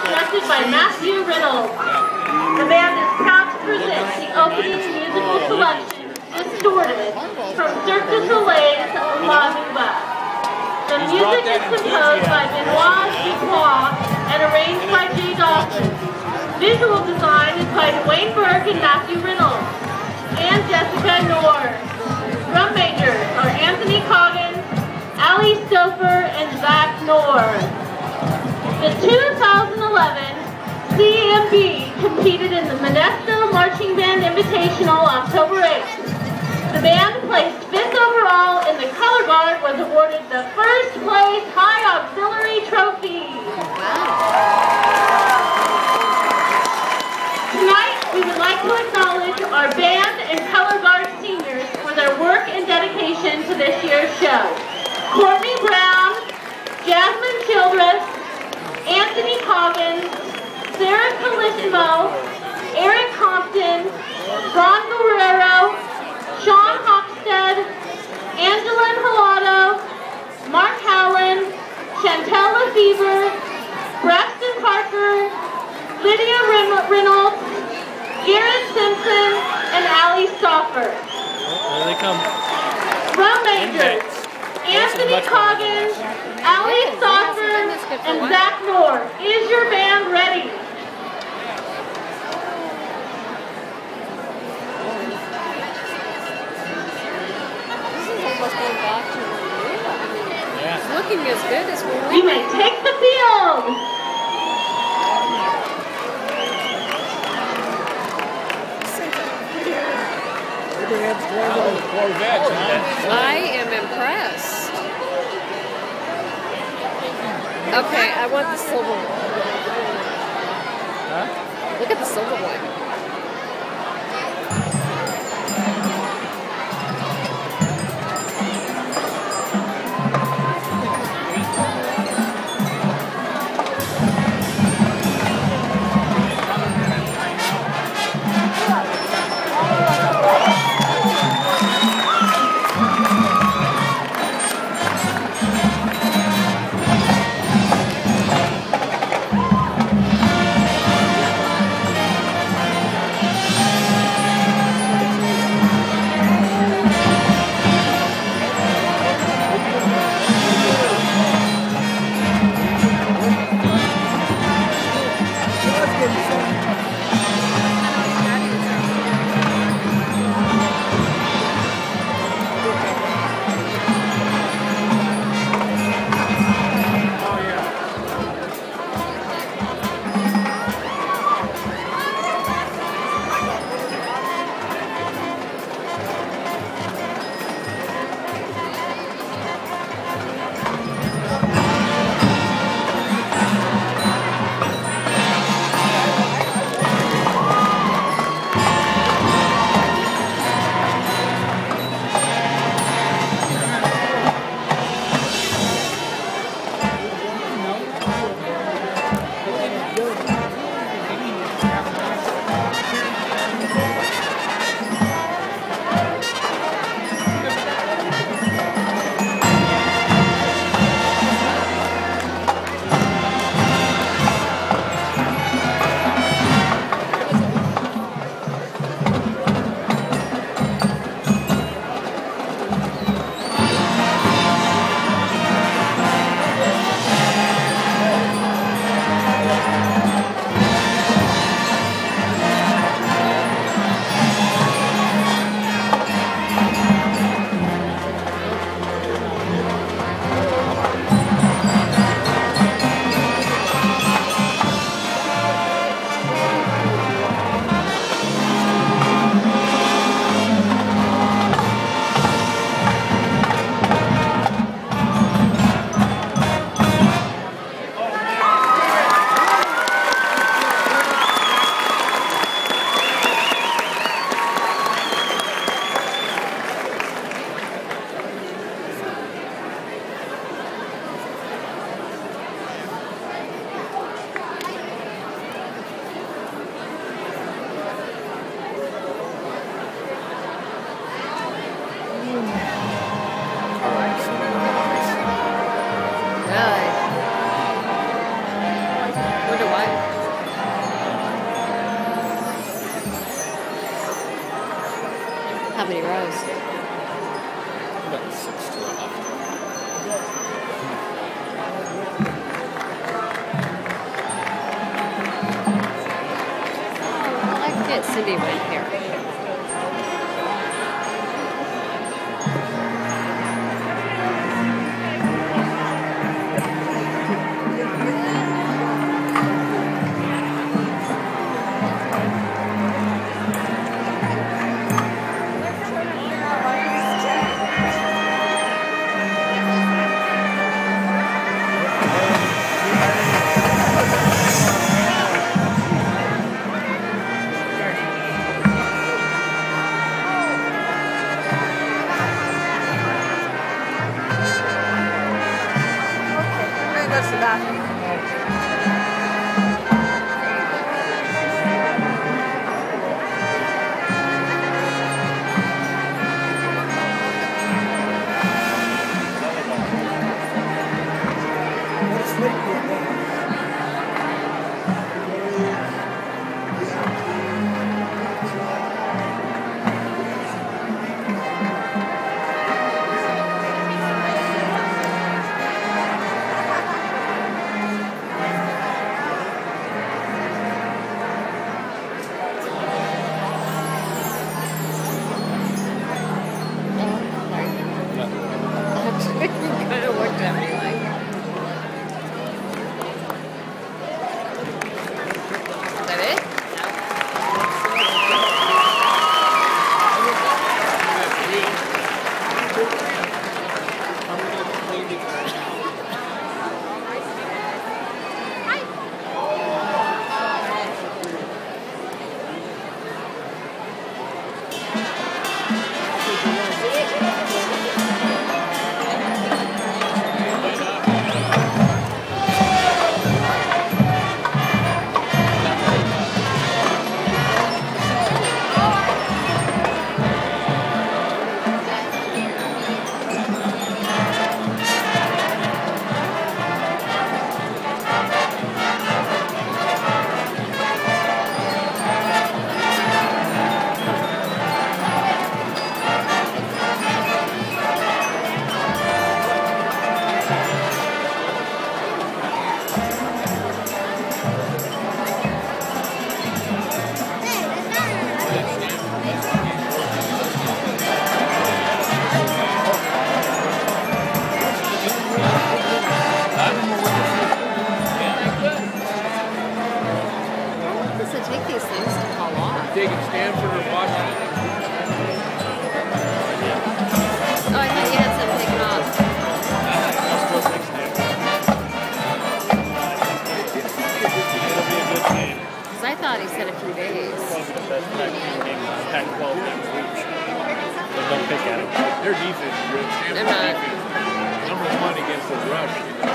directed by Matthew Reynolds. The band is proud to present the opening musical selection, Distorted, from Cirque du Soleil's La Nouba. The music is composed by Benoit Dubois and arranged by Jay Dawson. Visual design is by Dwayne Burke and Matthew Reynolds, and Jessica Noor. Drum majors are Anthony Coggins, Ali Stouffer, and Zach Noor. The 2011 CMB competed in the Modesto Marching Band Invitational October 8th. The band placed fifth overall in the color guard was awarded the first place high auxiliary trophy. Tonight, we would like to acknowledge our band and color guard seniors for their work and dedication to this year's show. Courtney Brown, Jasmine Childress, Anthony Coggins, Sarah Calissimo, Eric Compton, Ron Guerrero, Sean Hockstead, Angela Halado, and Zach Noor. Is your band ready? This is almost going back to Maria. I mean, Yeah. looking as good as when we You may take the field. Oh, I am impressed. Okay, I want the silver one. Huh? Look at the silver one. many rows? About six to eleven. Cindy went here. Yeah. defense, real standpoint defense, number one against the rush.